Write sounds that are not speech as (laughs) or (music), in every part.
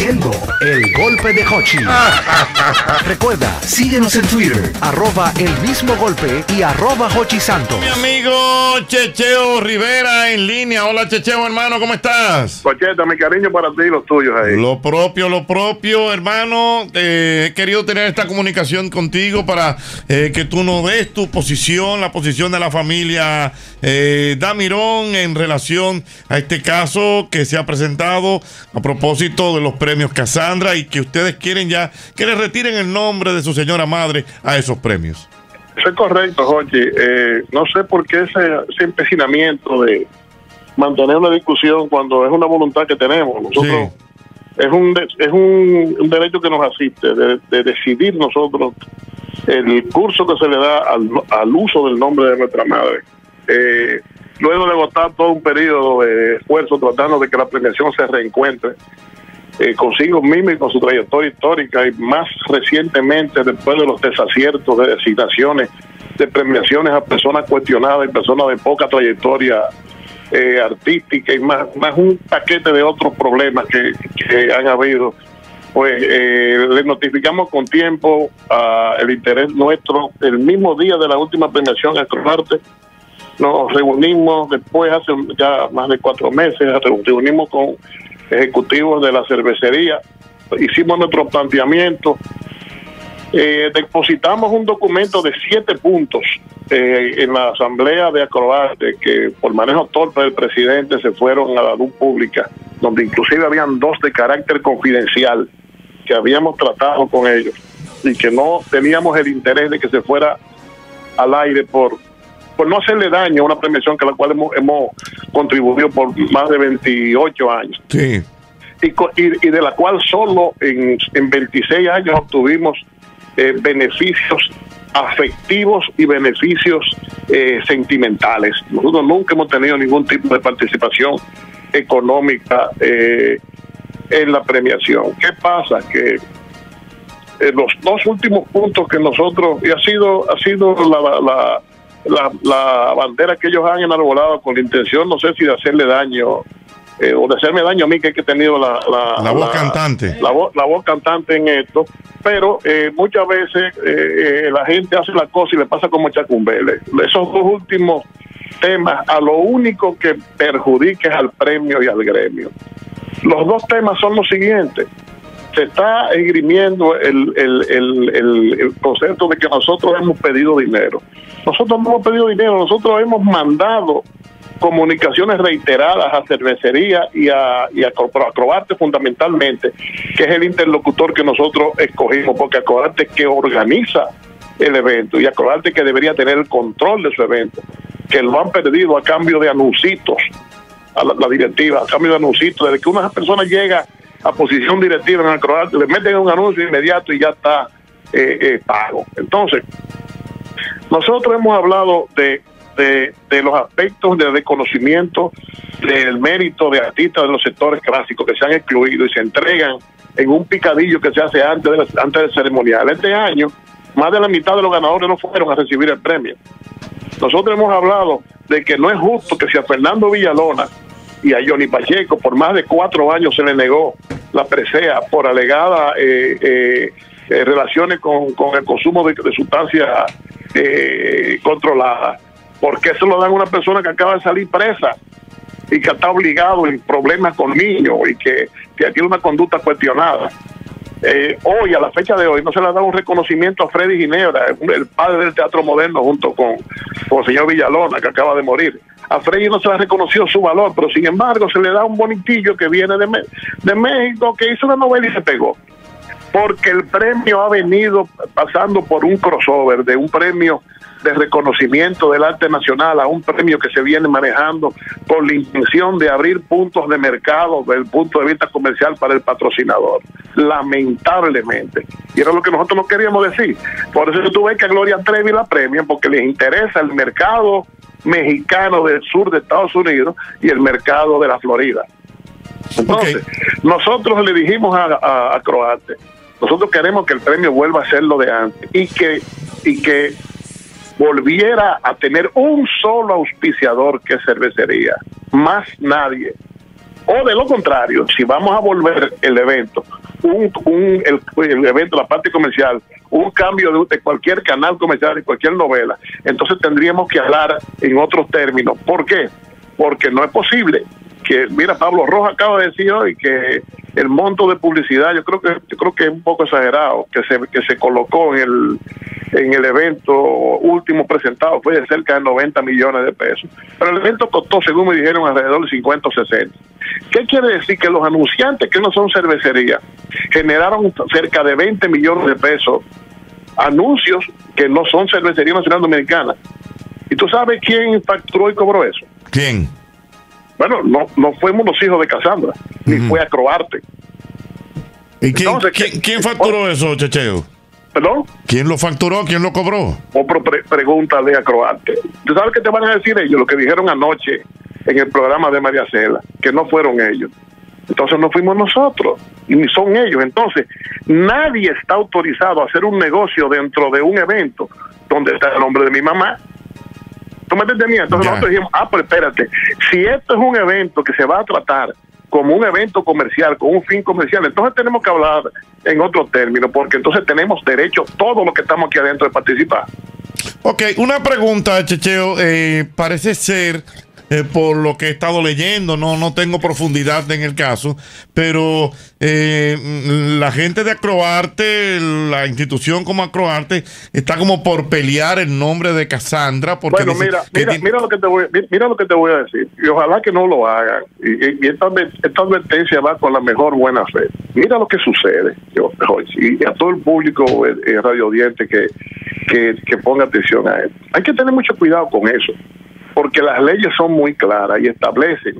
el golpe de Hochi. (laughs) Recuerda, síguenos en Twitter, arroba el mismo golpe y arroba Hochi Santos. Mi amigo Checheo Rivera en línea. Hola Checheo, hermano, ¿cómo estás? Pocheta, mi cariño para ti y los tuyos ahí. Lo propio, lo propio, hermano. Eh, he querido tener esta comunicación contigo para eh, que tú nos des tu posición, la posición de la familia eh, Damirón en relación a este caso que se ha presentado a propósito de los premios Casandra y que ustedes quieren ya que le retiren el nombre de su señora madre a esos premios. Eso es correcto, Jorge. Eh, no sé por qué ese, ese empecinamiento de mantener una discusión cuando es una voluntad que tenemos. Nosotros es un es un, un derecho que nos asiste de, de decidir nosotros el curso que se le da al, al uso del nombre de nuestra madre. Eh, luego de agotar todo un periodo de esfuerzo tratando de que la premiación se reencuentre eh, consigo mismo y con su trayectoria histórica y más recientemente después de los desaciertos de designaciones de premiaciones a personas cuestionadas y personas de poca trayectoria eh, artística y más, más un paquete de otros problemas que, que han habido pues eh, le notificamos con tiempo a el interés nuestro. El mismo día de la última premiación a Acrobarte nos reunimos después hace ya más de cuatro meses reunimos con ejecutivos de la cervecería. Hicimos nuestro planteamiento. Eh, depositamos un documento de siete puntos eh, en la asamblea de Acrobarte que por manejo torpe del presidente se fueron a la luz pública, donde inclusive habían dos de carácter confidencial que habíamos tratado con ellos y que no teníamos el interés de que se fuera al aire por por no hacerle daño a una premiación que la cual hemos contribuido por más de 28 años Sí. y, co- y- y de la cual solo en, en 26 años obtuvimos eh, beneficios afectivos y beneficios eh, sentimentales. Nosotros nunca hemos tenido ningún tipo de participación económica eh, en la premiación. ¿Qué pasa? Que eh, los dos últimos puntos que nosotros, y ha sido, ha sido la, la, la, la bandera que ellos han enarbolado con la intención, no sé si de hacerle daño eh, o de hacerme daño a mí que he tenido la, la, La voz cantante. la voz, la voz cantante en esto, pero eh, muchas veces eh, eh, la gente hace la cosa y le pasa como Chacumbele. Esos dos últimos temas a lo único que perjudica es al premio y al gremio. Los dos temas son los siguientes. Se está esgrimiendo el, el, el, el- el concepto de que nosotros hemos pedido dinero. Nosotros no hemos pedido dinero, nosotros hemos mandado comunicaciones reiteradas a cervecería y a, y fundamentalmente, que es el interlocutor que nosotros escogimos, porque Acrobarte que organiza el evento y Acrobarte que debería tener el control de su evento, que lo han perdido a cambio de anuncitos a la, directiva, a cambio de anuncitos, desde que una persona llega a posición directiva en Acrobarte, le meten un anuncio inmediato y ya está eh, eh, pago. Entonces, nosotros hemos hablado de, de, los aspectos de reconocimiento del mérito de artistas de los sectores clásicos que se han excluido y se entregan en un picadillo que se hace antes, de, antes del ceremonial. Este año, más de la mitad de los ganadores no fueron a recibir el premio. Nosotros hemos hablado de que no es justo que si a Fernando Villalona y a Johnny Pacheco por más de cuatro años se le negó la presea por alegada eh, eh, eh, relaciones con, con el consumo de sustancias eh, controladas. porque eso lo dan a una persona que acaba de salir presa y que está obligado en problemas con niños y que, tiene una conducta cuestionada? Eh, hoy, a la fecha de hoy, no se le ha dado un reconocimiento a Freddy Ginebra, el padre del teatro moderno, junto con, con el señor Villalona, que acaba de morir. A Freddy no se le ha reconocido su valor, pero sin embargo se le da un bonitillo que viene de, de México, que hizo una novela y se pegó. Porque el premio ha venido pasando por un crossover de un premio de reconocimiento del arte nacional a un premio que se viene manejando con la intención de abrir puntos de mercado desde el punto de vista comercial para el patrocinador. Lamentablemente. Y era lo que nosotros no queríamos decir. Por eso tú ves que a Gloria Trevi la premian porque les interesa el mercado mexicano del sur de Estados Unidos y el mercado de la Florida. Entonces, nosotros le dijimos a, a, a Croate, nosotros queremos que el premio vuelva a ser lo de antes y que, y que volviera a tener un solo auspiciador que cervecería, más nadie. O de lo contrario, si vamos a volver el evento, un, un- el, el evento, la parte comercial, un cambio de, de cualquier canal comercial, de cualquier novela, entonces tendríamos que hablar en otros términos. ¿Por qué? Porque no es posible que, mira, Pablo Rojas acaba de decir hoy que el monto de publicidad, yo creo que creo que es un poco exagerado, que se que se colocó en el en el evento último presentado fue de cerca de 90 millones de pesos. Pero el evento costó, según me dijeron, alrededor de 50 o 60. ¿Qué quiere decir? Que los anunciantes que no son cervecería generaron cerca de 20 millones de pesos anuncios que no son cervecería nacional dominicana. ¿Y tú sabes quién facturó y cobró eso? ¿Quién? Bueno, no, no fuimos los hijos de Casandra, ni fue a Croarte. ¿Y quién, Entonces, quién- ¿qué- quién facturó eso, Checheo? ¿Perdón? ¿Quién lo facturó? ¿Quién lo cobró? O pre- pre- pregúntale a Croarte. ¿Tú sabes qué te van a decir ellos? Lo que dijeron anoche en el programa de María Cela, que no fueron ellos. Entonces no fuimos nosotros, y ni son ellos. Entonces, nadie está autorizado a hacer un negocio dentro de un evento donde está el nombre de mi mamá. ¿Tú me entendías? Entonces nosotros dijimos, ah, pero espérate, si esto es un evento que se va a tratar como un evento comercial, con un fin comercial, entonces tenemos que hablar en otro término, porque entonces tenemos derecho, todos los que estamos aquí adentro, de participar. Ok, una pregunta, Checheo. Eh, parece ser, eh, por lo que he estado leyendo, no, no tengo profundidad en el caso, pero eh, mm, la gente de Acroarte, la institución como Acroarte, está como por pelear el nombre de Cassandra. Porque Bueno, mira, que mira, mira lo que te voy, mi- mira lo que te voy a decir y ojalá que no lo hagan. Y, y- y esta, esta advertencia va con la mejor buena fe. Mira lo que sucede, yo, y a todo el público eh, eh, radio audiente que, que, que ponga atención a él. Hay que tener mucho cuidado con eso, porque las leyes son muy claras y establecen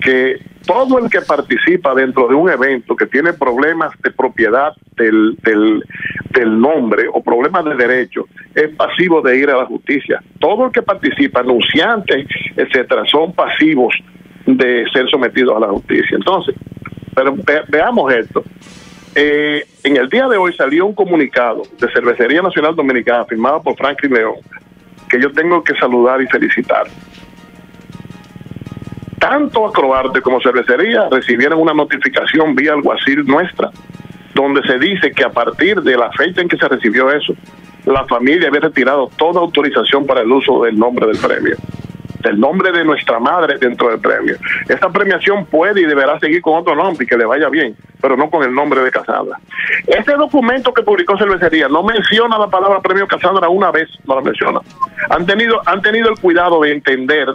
que todo el que participa dentro de un evento que tiene problemas de propiedad del, del, nombre o problemas de derecho es pasivo de ir a la justicia. Todo el que participa, anunciantes, etcétera, son pasivos de ser sometidos a la justicia. Entonces, pero ve- veamos esto. Eh, en el día de hoy salió un comunicado de Cervecería Nacional Dominicana firmado por Franklin León que yo tengo que saludar y felicitar. Tanto Acroarte como Cervecería recibieron una notificación vía alguacil nuestra, donde se dice que a partir de la fecha en que se recibió eso, la familia había retirado toda autorización para el uso del nombre del premio, del nombre de nuestra madre dentro del premio. Esta premiación puede y deberá seguir con otro nombre y que le vaya bien, pero no con el nombre de Casandra. Este documento que publicó Cervecería no menciona la palabra premio Casandra una vez, no la menciona. Han tenido, han tenido el cuidado de entender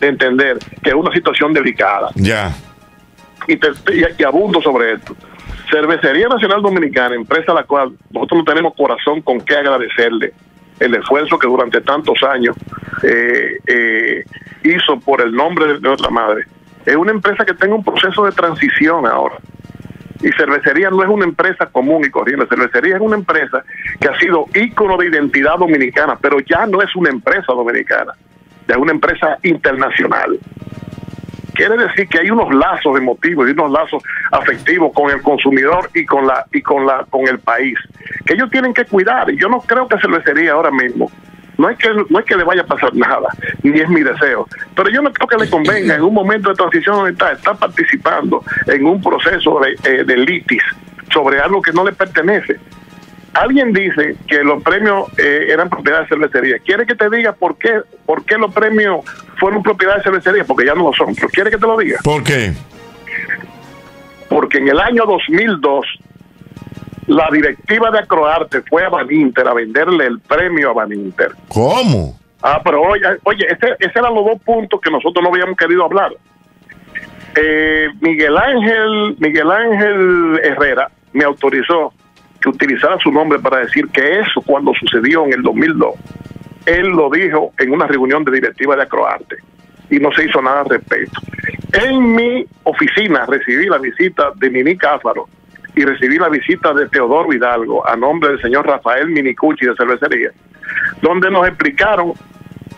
de entender que es una situación delicada Ya. y, te, y, y abundo sobre esto. Cervecería Nacional Dominicana, empresa a la cual nosotros no tenemos corazón con qué agradecerle el esfuerzo que durante tantos años eh, eh, hizo por el nombre de nuestra madre. Es una empresa que tenga un proceso de transición ahora. Y cervecería no es una empresa común y corriente. Cervecería es una empresa que ha sido ícono de identidad dominicana, pero ya no es una empresa dominicana, ya es una empresa internacional quiere decir que hay unos lazos emotivos y unos lazos afectivos con el consumidor y con la y con la con el país que ellos tienen que cuidar. Y yo no creo que cervecería ahora mismo. No es que no es que le vaya a pasar nada ni es mi deseo pero yo no creo que le convenga en un momento de transición donde está, está participando en un proceso de, eh, de litis sobre algo que no le pertenece alguien dice que los premios eh, eran propiedad de cervecería. ¿Quiere que te diga por qué, por qué los premios fueron propiedad de cervecería? Porque ya no lo son. Pero ¿quiere que te lo diga? ¿Por qué? Porque en el año 2002 la directiva de Acroarte fue a Baninter a venderle el premio a Baninter. ¿Cómo? Ah, pero oye, oye ese, ese eran los dos puntos que nosotros no habíamos querido hablar. Eh, Miguel Ángel Miguel Ángel Herrera me autorizó que utilizara su nombre para decir que eso cuando sucedió en el 2002, él lo dijo en una reunión de directiva de Acroarte y no se hizo nada al respecto. En mi oficina recibí la visita de Mini Cáfaro y recibí la visita de Teodoro Hidalgo a nombre del señor Rafael Minicucci de Cervecería, donde nos explicaron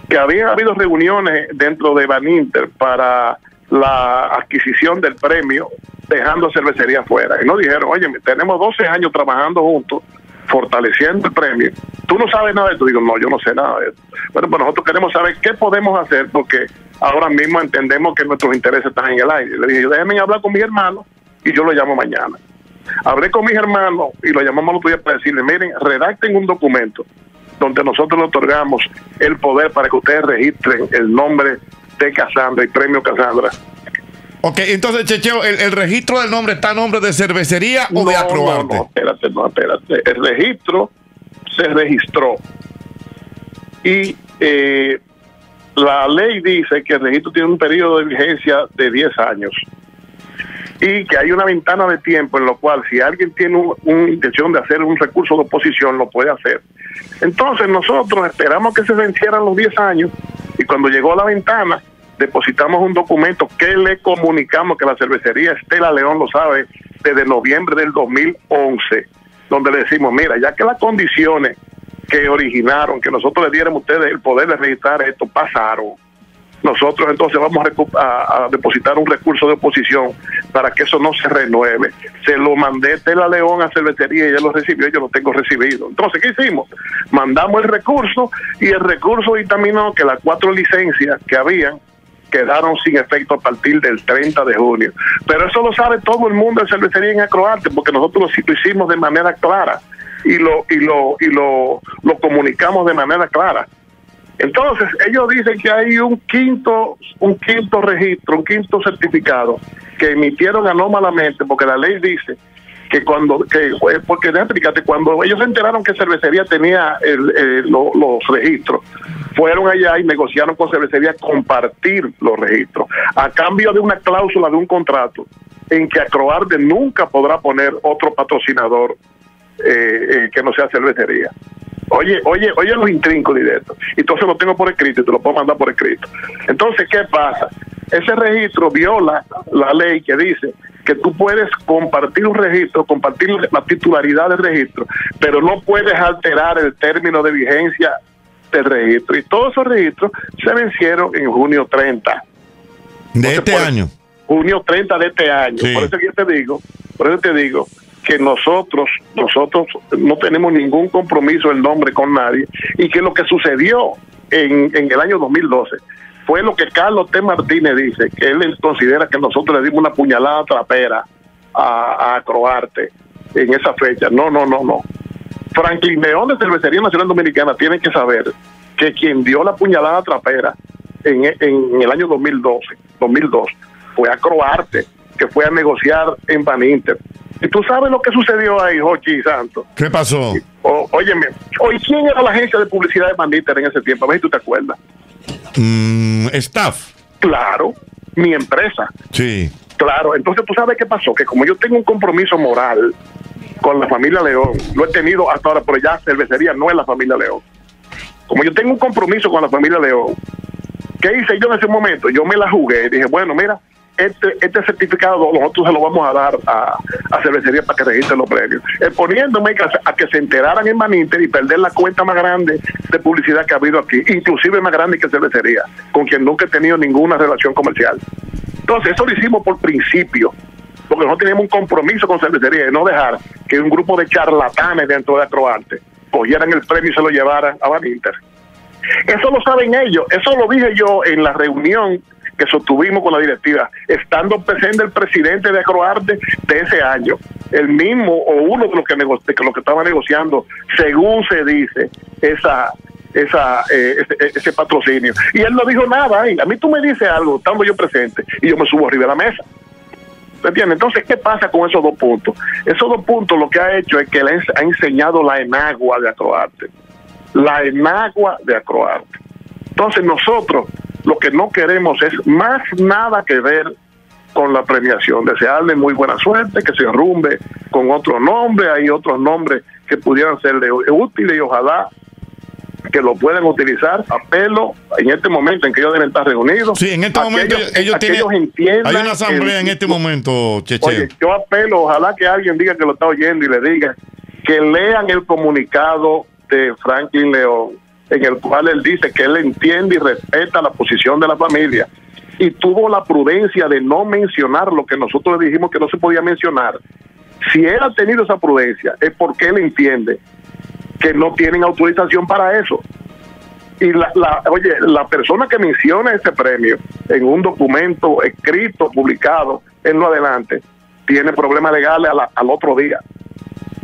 que había habido reuniones dentro de Baninter para la adquisición del premio, dejando cervecería fuera. Y nos dijeron, oye, tenemos 12 años trabajando juntos, fortaleciendo el premio. Tú no sabes nada de esto. Digo, no, yo no sé nada de esto. Bueno, pues nosotros queremos saber qué podemos hacer, porque ahora mismo entendemos que nuestros intereses están en el aire. Le dije, déjenme hablar con mis hermanos y yo lo llamo mañana. Hablé con mis hermanos y lo llamamos otro día para decirle, miren, redacten un documento donde nosotros le otorgamos el poder para que ustedes registren el nombre de Casandra y premio Casandra. Ok, entonces, Checheo, ¿el, registro del nombre está a nombre de cervecería o de Acroarte? No, no, espérate, no, espérate. El registro se registró y eh, la ley dice que el registro tiene un periodo de vigencia de 10 años y que hay una ventana de tiempo en lo cual si alguien tiene una intención de hacer un recurso de oposición lo puede hacer. Entonces nosotros esperamos que se vencieran los 10 años y cuando llegó la ventana depositamos un documento que le comunicamos que la cervecería Estela León lo sabe desde noviembre del 2011, donde le decimos, mira, ya que las condiciones que originaron que nosotros le diéramos a ustedes el poder de registrar esto pasaron, nosotros entonces vamos a, depositar un recurso de oposición para que eso no se renueve. Se lo mandé de la León a cervecería y ella lo recibió, yo lo tengo recibido. Entonces, ¿qué hicimos? Mandamos el recurso y el recurso dictaminó que las cuatro licencias que habían quedaron sin efecto a partir del 30 de junio. Pero eso lo sabe todo el mundo de cervecería en Acroarte, porque nosotros lo hicimos de manera clara y lo y lo y lo, lo comunicamos de manera clara. Entonces, ellos dicen que hay un quinto, un quinto registro, un quinto certificado que emitieron anómalamente, porque la ley dice que cuando, que, eh, porque explícate, cuando ellos se enteraron que cervecería tenía el, los registros, fueron allá y negociaron con cervecería compartir los registros, a cambio de una cláusula de un contrato en que Acroarde nunca podrá poner otro patrocinador eh, eh, que no sea cervecería. Oye, oye, oye los intrincos directos. Entonces lo tengo por escrito y te lo puedo mandar por escrito. Entonces, ¿qué pasa? Ese registro viola la ley que dice que tú puedes compartir un registro, compartir la titularidad del registro, pero no puedes alterar el término de vigencia del registro. Y todos esos registros se vencieron en junio 30. De este año. Junio 30 de este año. Por eso que yo te digo, por eso te digo que nosotros, nosotros no tenemos ningún compromiso el nombre con nadie y que lo que sucedió en, en el año 2012 fue lo que Carlos T. Martínez dice, que él considera que nosotros le dimos una puñalada trapera a, a Croarte en esa fecha. No, no, no, no. Franklin León de Cervecería Nacional Dominicana tiene que saber que quien dio la puñalada trapera en, en el año 2012, 2002 fue a Croarte, que fue a negociar en Van Inter. Y tú sabes lo que sucedió ahí, Jochi Santos. ¿Qué pasó? óyeme, hoy ¿quién era la agencia de publicidad de Van Inter en ese tiempo? A ver si tú te acuerdas. Mm, staff. Claro, mi empresa. Sí. Claro, entonces tú sabes qué pasó, que como yo tengo un compromiso moral con la familia León, lo he tenido hasta ahora, pero ya cervecería no es la familia León. Como yo tengo un compromiso con la familia León, ¿qué hice yo en ese momento? Yo me la jugué y dije, bueno, mira, este, este certificado nosotros se lo vamos a dar a, cervecería para que registren los premios, exponiéndome a, que se enteraran en Maninter y perder la cuenta más grande de publicidad que ha habido aquí, inclusive más grande que cervecería, con quien nunca he tenido ninguna relación comercial. Entonces, eso lo hicimos por principio, porque nosotros teníamos un compromiso con cervecería de no dejar que un grupo de charlatanes dentro de Acroarte cogieran el premio y se lo llevaran a Maninter. Eso lo saben ellos, eso lo dije yo en la reunión que sostuvimos con la directiva, estando presente el presidente de Acroarte de ese año, el mismo o uno de los que, nego que, lo que estaba negociando, según se dice, esa esa eh, ese, patrocinio. Y él no dijo nada. A mí tú me dices algo, estando yo presente, y yo me subo arriba de la mesa. ¿Entiendes? Entonces, ¿qué pasa con esos dos puntos? Esos dos puntos lo que ha hecho es que le ha enseñado la enagua de Acroarte. La enagua de Acroarte. Entonces, nosotros lo que no queremos es más nada que ver con la premiación. Desearle muy buena suerte, que se rumbe con otro nombre, hay otros nombres que pudieran serle útiles y ojalá que lo puedan utilizar. Apelo en este momento en que ellos deben estar reunidos. Sí, en este momento ellos, tienen. hay una asamblea en este momento, Cheche. Oye, yo apelo, ojalá que alguien diga que lo está oyendo y le diga que lean el comunicado de Franklin León en el cual él dice que él entiende y respeta la posición de la familia y tuvo la prudencia de no mencionar lo que nosotros le dijimos que no se podía mencionar. Si él ha tenido esa prudencia es porque él entiende que no tienen autorización para eso. Y la, oye, la persona que menciona ese premio en un documento escrito, publicado en lo adelante, tiene problemas legales al otro día.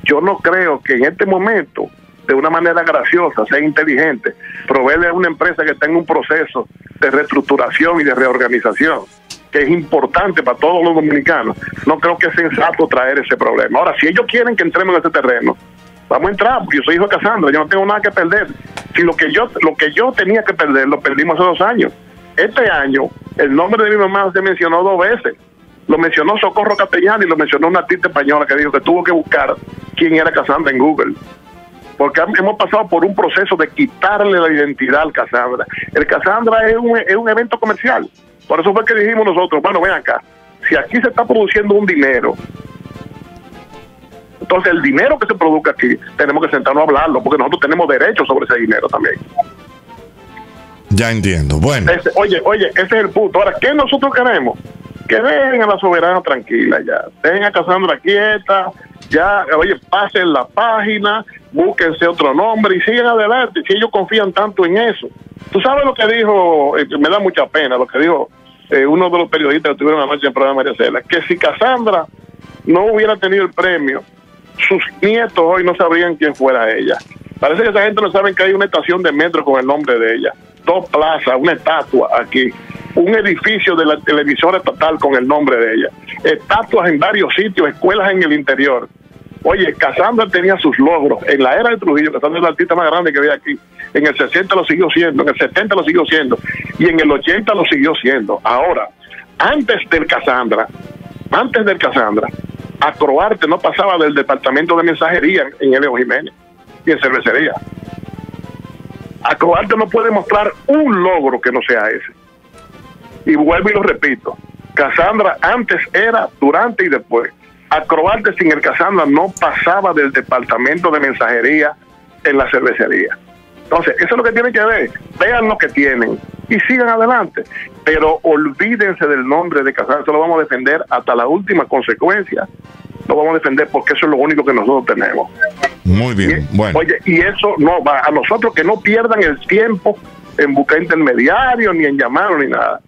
Yo no creo que en este momento, de una manera graciosa, sea inteligente, proveerle a una empresa que tenga un proceso de reestructuración y de reorganización que es importante para todos los dominicanos, no creo que es sensato traer ese problema. Ahora, si ellos quieren que entremos en ese terreno, vamos a entrar, porque yo soy hijo de Casandra, yo no tengo nada que perder. Si lo que yo lo que yo tenía que perder lo perdimos hace dos años. Este año, el nombre de mi mamá se mencionó dos veces. Lo mencionó Socorro Castellano y lo mencionó una artista española que dijo que tuvo que buscar quién era Casandra en Google. Porque hemos pasado por un proceso de quitarle la identidad al Casandra. El Casandra es un, es un evento comercial por eso fue que dijimos nosotros, bueno, ven acá, si aquí se está produciendo un dinero, entonces el dinero que se produzca aquí, tenemos que sentarnos a hablarlo, porque nosotros tenemos derecho sobre ese dinero también. Ya entiendo. Bueno. oye, oye, ese es el punto. Ahora, ¿qué nosotros queremos? Que dejen a la soberana tranquila ya. Dejen a Casandra quieta. Ya, oye, pasen la página, búsquense otro nombre y sigan adelante. Si ellos confían tanto en eso. Tú sabes lo que dijo, eh, me da mucha pena lo que dijo eh, uno de los periodistas que tuvieron anoche en el programa María Cela, que si Casandra no hubiera tenido el premio, sus nietos hoy no sabrían quién fuera ella. Parece que esa gente no sabe que hay una estación de metro con el nombre de ella, dos plazas, una estatua aquí, un edificio de la televisora estatal con el nombre de ella, estatuas en varios sitios, escuelas en el interior. Oye, Casandra tenía sus logros. En la era de Trujillo, Casandra es el artista más grande que había aquí. En el 60 lo siguió siendo, en el 70 lo siguió siendo, y en el 80 lo siguió siendo. Ahora, antes del Casandra, antes del Casandra, Acroarte no pasaba del departamento de mensajería en Eleo Jiménez y en cervecería. Acroarte no puede mostrar un logro que no sea ese. Y vuelvo y lo repito, Casandra antes era, durante y después. Acroarte sin el Casandra no pasaba del departamento de mensajería en la cervecería. Entonces, eso es lo que tienen que ver. Vean lo que tienen y sigan adelante. Pero olvídense del nombre de Casandra. Eso lo vamos a defender hasta la última consecuencia. Lo vamos a defender porque eso es lo único que nosotros tenemos. Muy bien. bueno. Oye, y eso no va a nosotros que no pierdan el tiempo en buscar intermediarios, ni en llamarnos, ni nada.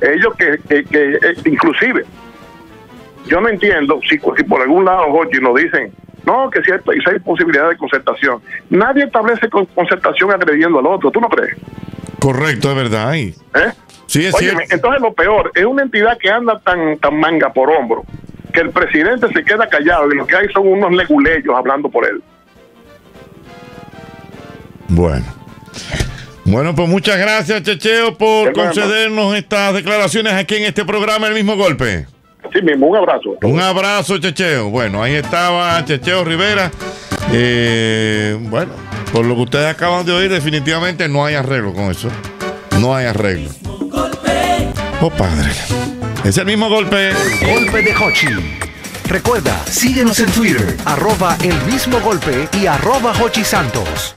Ellos que, que, que eh, inclusive, yo no entiendo si, si por algún lado, Jorge, nos dicen no, que si hay, posibilidad de concertación. Nadie establece concertación agrediendo al otro, ¿tú no crees? Correcto, es verdad. ¿Eh? Sí, es entonces lo peor, es una entidad que anda tan, tan manga por hombro, que el presidente se queda callado y lo que hay son unos leguleyos hablando por él. Bueno. Bueno, pues muchas gracias, Checheo, por concedernos estas declaraciones aquí en este programa, El mismo golpe. Sí mismo, un abrazo. Un abrazo, Checheo. Bueno, ahí estaba Checheo Rivera. Eh, bueno, por lo que ustedes acaban de oír, definitivamente no hay arreglo con eso. No hay arreglo. Oh, padre. Es el mismo golpe. Golpe de Hochi. Recuerda, síguenos en Twitter, arroba el mismo golpe y arroba Hochi Santos.